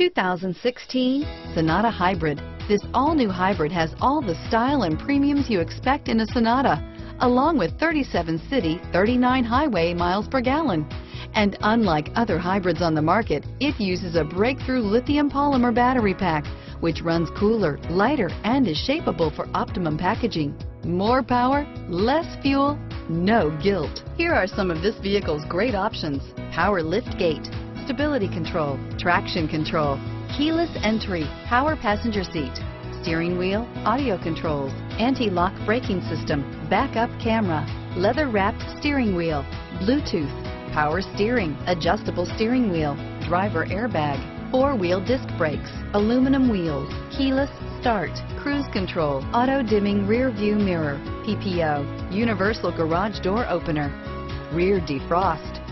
2016 Sonata Hybrid. This all-new hybrid has all the style and premiums you expect in a Sonata, along with 37 city, 39 highway miles per gallon. And unlike other hybrids on the market, it uses a breakthrough lithium polymer battery pack, which runs cooler, lighter, and is shapeable for optimum packaging. More power, less fuel, no guilt. Here are some of this vehicle's great options. Power lift gate, stability control, traction control, keyless entry, power passenger seat, steering wheel, audio controls, anti-lock braking system, backup camera, leather wrapped steering wheel, Bluetooth, power steering, adjustable steering wheel, driver airbag, four-wheel disc brakes, aluminum wheels, keyless start, cruise control, auto dimming rear view mirror, PPO, universal garage door opener, rear defrost.